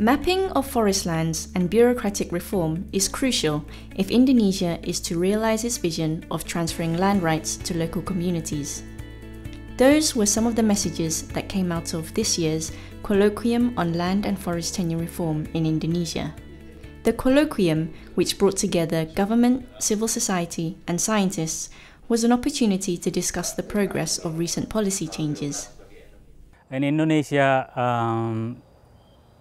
Mapping of forest lands and bureaucratic reform is crucial if Indonesia is to realize its vision of transferring land rights to local communities. Those were some of the messages that came out of this year's Colloquium on Land and Forest Tenure Reform in Indonesia. The colloquium, which brought together government, civil society, and scientists, was an opportunity to discuss the progress of recent policy changes. In Indonesia, um,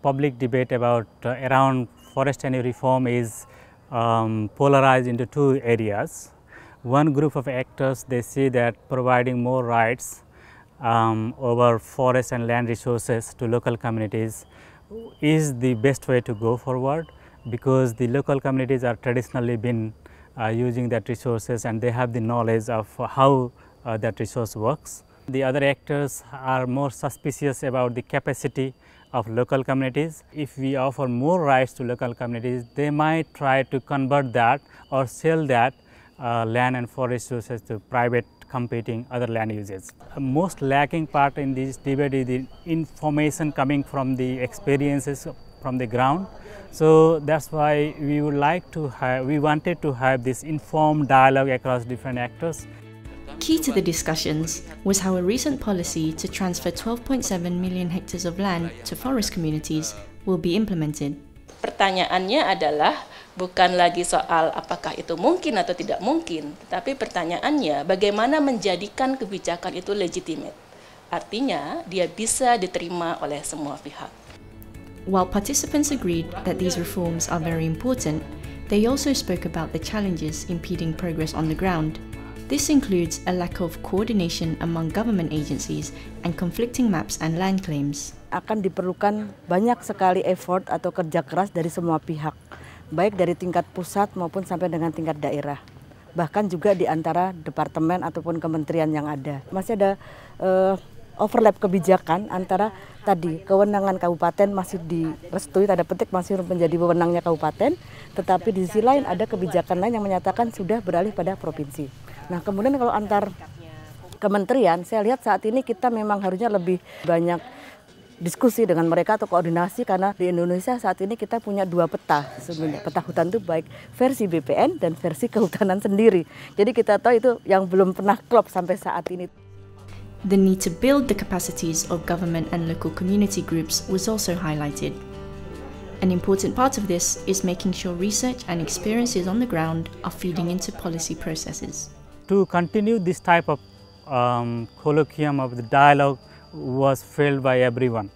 public debate about uh, around forest tenure reform is um, polarized into two areas. One group of actors they see that providing more rights um, over forest and land resources to local communities is the best way to go forward because the local communities are traditionally been uh, using that resources and they have the knowledge of how uh, that resource works. The other actors are more suspicious about the capacity of local communities. If we offer more rights to local communities, they might try to convert that or sell that uh, land and forest resources to private competing other land uses. Most lacking part in this debate is the information coming from the experiences from the ground. So that's why we would like to have, we wanted to have this informed dialogue across different actors. Key to the discussions was how a recent policy to transfer 12.7 million hectares of land to forest communities will be implemented. Pertanyaannya adalah bukan lagi soal apakah itu mungkin atau tidak mungkin, tetapi pertanyaannya bagaimana menjadikan kebijakan itu legitimate. Artinya, dia bisa diterima oleh semua pihak. While participants agreed that these reforms are very important, they also spoke about the challenges impeding progress on the ground this includes a lack of coordination among government agencies and conflicting maps and land claims. Akan diperlukan banyak sekali effort atau kerja keras dari semua pihak, baik dari tingkat pusat maupun sampai dengan tingkat daerah. Bahkan juga di antara departemen ataupun kementerian yang ada. Masih ada uh, overlap kebijakan antara tadi kewenangan kabupaten masih direstui tanda petik masih menjadi wewenangnya kabupaten, tetapi di sisi lain ada kebijakan lain yang menyatakan sudah beralih pada provinsi. Nah kemudian kalau antar kementerian, saya lihat saat ini kita memang harusnya lebih banyak diskusi dengan mereka atau koordinasi karena di Indonesia saat ini kita punya dua peta sebenarnya peta hutan itu baik versi BPN dan versi kehutanan sendiri jadi kita tahu itu yang belum pernah klop sampai saat ini. The need to build the capacities of government and local community groups was also highlighted. An important part of this is making sure research and experiences on the ground are feeding into policy processes to continue this type of um, colloquium of the dialogue was felt by everyone.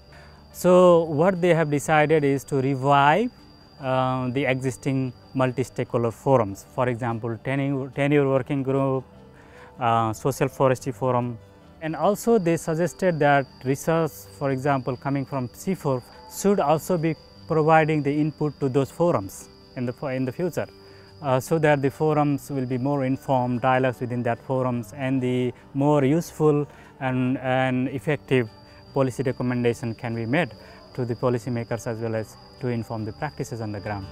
So, what they have decided is to revive uh, the existing multi-stakeholder forums. For example, tenure, tenure working group, uh, social forestry forum and also they suggested that research for example coming from CIFOR should also be providing the input to those forums in the, in the future uh, so that the forums will be more informed, dialogues within that forums and the more useful and, and effective policy recommendation can be made to the policymakers as well as to inform the practices on the ground.